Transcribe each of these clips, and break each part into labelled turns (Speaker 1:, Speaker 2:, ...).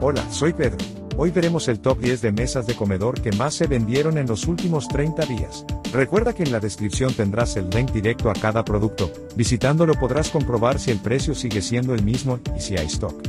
Speaker 1: Hola, soy Pedro. Hoy veremos el top 10 de mesas de comedor que más se vendieron en los últimos 30 días. Recuerda que en la descripción tendrás el link directo a cada producto. Visitándolo podrás comprobar si el precio sigue siendo el mismo y si hay stock.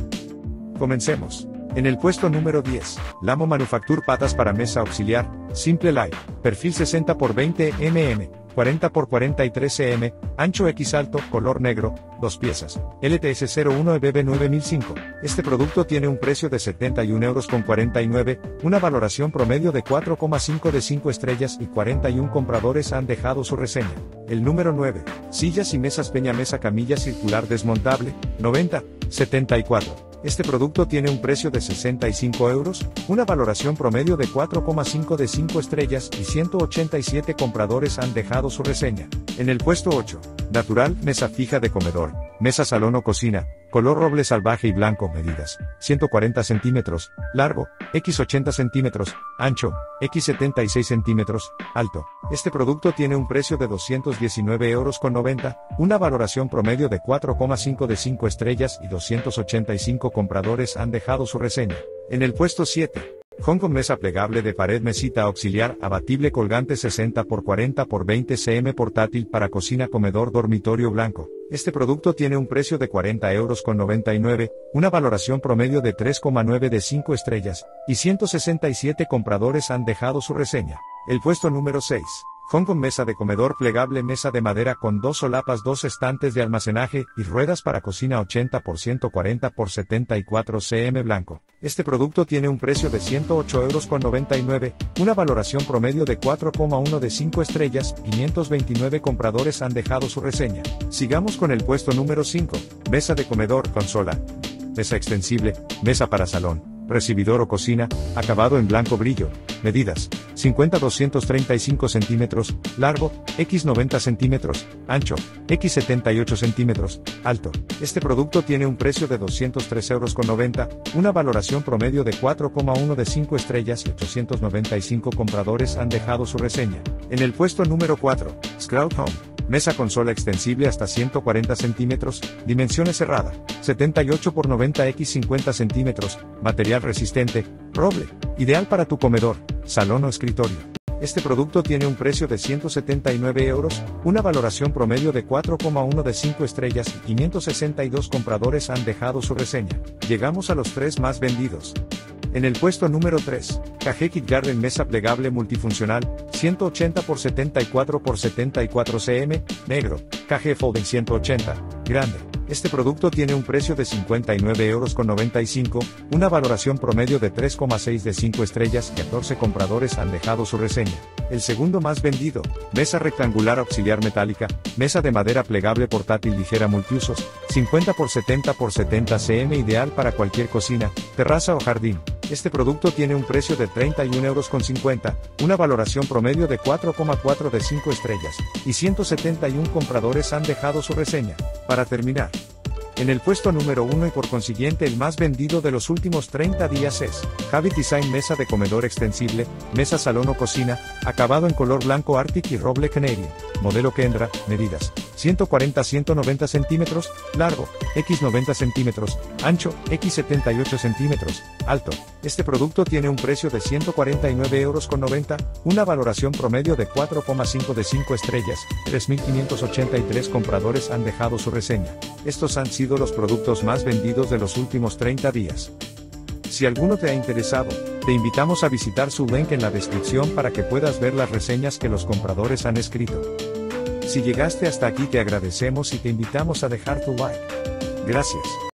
Speaker 1: Comencemos. En el puesto número 10, Lamo Manufacture patas para mesa auxiliar, Simple Light, perfil 60 x 20 mm, 40 x 43 cm, ancho X alto, color negro, dos piezas, LTS 01 EBB 9005. Este producto tiene un precio de 71 euros con 49, una valoración promedio de 4,5 de 5 estrellas y 41 compradores han dejado su reseña. El número 9, sillas y mesas Peña Mesa Camilla Circular Desmontable, 90, 74. Este producto tiene un precio de 65 euros, una valoración promedio de 4,5 de 5 estrellas y 187 compradores han dejado su reseña. En el puesto 8, natural, mesa fija de comedor, mesa salón o cocina, color roble salvaje y blanco, medidas, 140 centímetros, largo, x 80 centímetros, ancho, x 76 centímetros, alto. Este producto tiene un precio de 219 euros con 90, una valoración promedio de 4,5 de 5 estrellas y 285 compradores han dejado su reseña. En el puesto 7, Hong Kong mesa plegable de pared mesita auxiliar abatible colgante 60 x 40 x 20 cm portátil para cocina comedor dormitorio blanco. Este producto tiene un precio de 40 euros con 99, una valoración promedio de 3,9 de 5 estrellas, y 167 compradores han dejado su reseña. El puesto número 6. Hong Kong mesa de comedor plegable mesa de madera con dos solapas, dos estantes de almacenaje y ruedas para cocina 80 x 140 x 74 cm blanco. Este producto tiene un precio de 108 euros con 99, una valoración promedio de 4,1 de 5 estrellas, 529 compradores han dejado su reseña. Sigamos con el puesto número 5, mesa de comedor, consola, mesa extensible, mesa para salón, recibidor o cocina, acabado en blanco brillo, medidas, 50-235 centímetros, largo, x 90 centímetros, ancho, x 78 centímetros, alto. Este producto tiene un precio de 203 euros con 90, una valoración promedio de 4,1 de 5 estrellas y 895 compradores han dejado su reseña. En el puesto número 4, Scroll Home. Mesa consola extensible hasta 140 centímetros, dimensiones cerrada, 78 x 90 x 50 centímetros, material resistente, roble, ideal para tu comedor, salón o escritorio. Este producto tiene un precio de 179 euros, una valoración promedio de 4,1 de 5 estrellas y 562 compradores han dejado su reseña. Llegamos a los tres más vendidos. En el puesto número 3, KG Garden Mesa Plegable Multifuncional, 180 x 74 x 74 cm, negro, KG Folding 180, grande. Este producto tiene un precio de 59 euros con 95, una valoración promedio de 3,6 de 5 estrellas y 14 compradores han dejado su reseña. El segundo más vendido, mesa rectangular auxiliar metálica, mesa de madera plegable portátil ligera multiusos, 50 x 70 x 70 cm ideal para cualquier cocina, terraza o jardín. Este producto tiene un precio de 31 euros con 50, una valoración promedio de 4,4 de 5 estrellas, y 171 compradores han dejado su reseña. Para terminar, en el puesto número 1 y por consiguiente el más vendido de los últimos 30 días es Habit Design Mesa de Comedor Extensible, Mesa Salón o Cocina, acabado en color blanco Arctic y roble Canadian, modelo Kendra, medidas 140-190 centímetros, largo, x 90 centímetros, ancho, x 78 centímetros, alto. Este producto tiene un precio de 149 euros con 90, una valoración promedio de 4,5 de 5 estrellas, 3.583 compradores han dejado su reseña. Estos han sido los productos más vendidos de los últimos 30 días. Si alguno te ha interesado, te invitamos a visitar su link en la descripción para que puedas ver las reseñas que los compradores han escrito. Si llegaste hasta aquí te agradecemos y te invitamos a dejar tu like. Gracias.